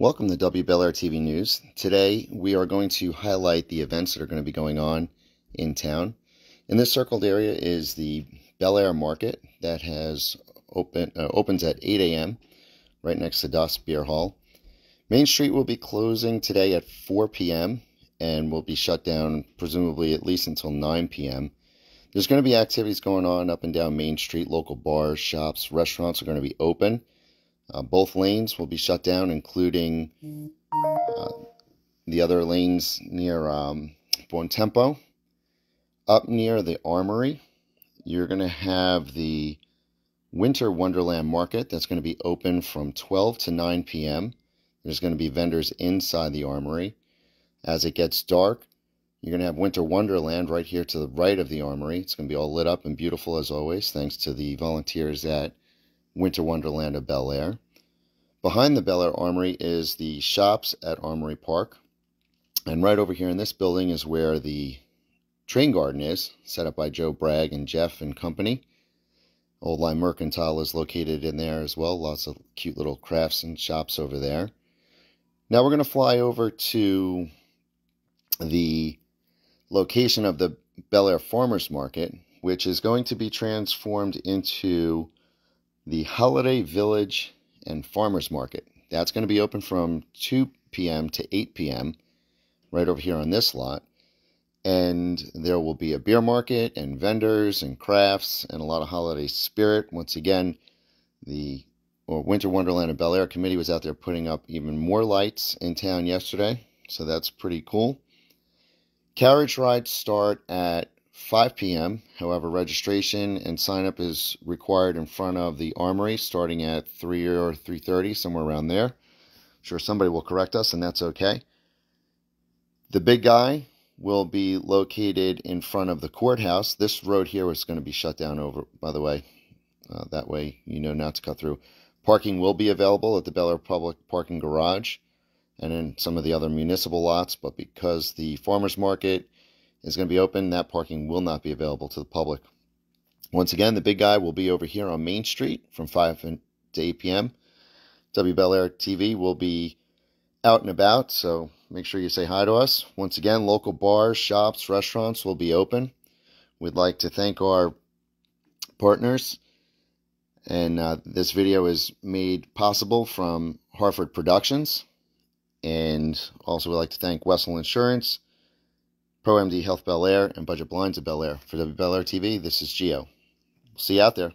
Welcome to W Bel Air TV News. Today we are going to highlight the events that are going to be going on in town. In this circled area is the Bel Air Market that has open uh, opens at 8 a.m. right next to Das Beer Hall. Main Street will be closing today at 4 p.m. and will be shut down presumably at least until 9 p.m. There's going to be activities going on up and down Main Street. Local bars, shops, restaurants are going to be open. Uh, both lanes will be shut down, including uh, the other lanes near um, Bon Tempo. Up near the Armory, you're going to have the Winter Wonderland Market that's going to be open from 12 to 9 p.m. There's going to be vendors inside the Armory. As it gets dark, you're going to have Winter Wonderland right here to the right of the Armory. It's going to be all lit up and beautiful as always, thanks to the volunteers at Winter Wonderland of Bel Air. Behind the Bel Air Armory is the shops at Armory Park. And right over here in this building is where the train garden is, set up by Joe Bragg and Jeff and company. Old Line Mercantile is located in there as well. Lots of cute little crafts and shops over there. Now we're going to fly over to the location of the Bel Air Farmers Market, which is going to be transformed into the Holiday Village and Farmers Market. That's going to be open from 2 p.m. to 8 p.m. right over here on this lot. And there will be a beer market and vendors and crafts and a lot of holiday spirit. Once again, the or Winter Wonderland and Bel Air Committee was out there putting up even more lights in town yesterday. So that's pretty cool. Carriage rides start at 5 p.m. However, registration and sign up is required in front of the armory starting at 3 or 3:30, somewhere around there. I'm sure somebody will correct us, and that's okay. The big guy will be located in front of the courthouse. This road here is going to be shut down over, by the way. Uh, that way, you know not to cut through. Parking will be available at the Bel Air Public Parking Garage and in some of the other municipal lots, but because the farmers market is going to be open. That parking will not be available to the public. Once again, the big guy will be over here on Main Street from 5 to 8 p.m. W Bel Air TV will be out and about, so make sure you say hi to us. Once again, local bars, shops, restaurants will be open. We'd like to thank our partners. And uh, this video is made possible from Harford Productions. And also, we'd like to thank Wessel Insurance ProMD Health Bel Air, and Budget Blinds of Bel Air. For W Bel Air TV, this is Geo. See you out there.